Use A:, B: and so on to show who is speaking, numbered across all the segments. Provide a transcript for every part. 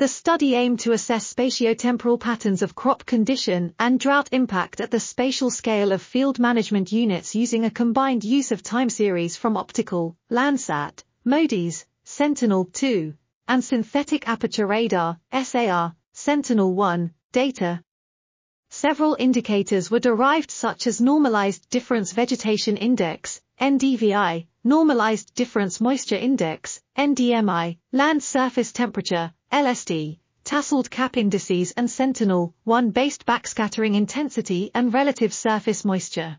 A: The study aimed to assess spatiotemporal patterns of crop condition and drought impact at the spatial scale of field management units using a combined use of time series from optical, Landsat, MODIS, Sentinel-2, and synthetic aperture radar, SAR, Sentinel-1, data. Several indicators were derived such as Normalized Difference Vegetation Index, NDVI, Normalized Difference Moisture Index, NDMI, Land Surface Temperature, LST, tasseled cap indices and Sentinel-1 based backscattering intensity and relative surface moisture.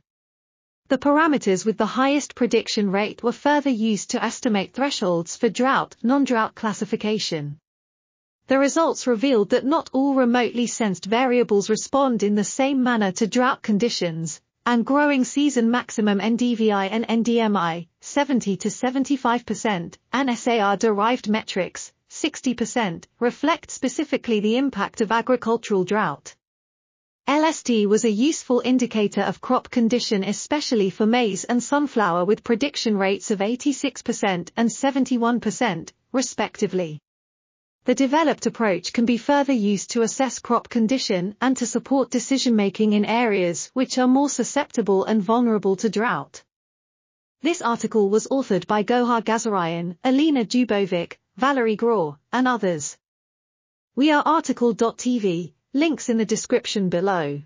A: The parameters with the highest prediction rate were further used to estimate thresholds for drought, non-drought classification. The results revealed that not all remotely sensed variables respond in the same manner to drought conditions, and growing season maximum NDVI and NDMI, 70 to 75%, and SAR-derived metrics, 60%, reflect specifically the impact of agricultural drought. LST was a useful indicator of crop condition especially for maize and sunflower with prediction rates of 86% and 71%, respectively. The developed approach can be further used to assess crop condition and to support decision-making in areas which are more susceptible and vulnerable to drought. This article was authored by Gohar Ghazaryan, Olena Dubovyk, Valerie Graw, and others. We are RTCL.TV, links in the description below.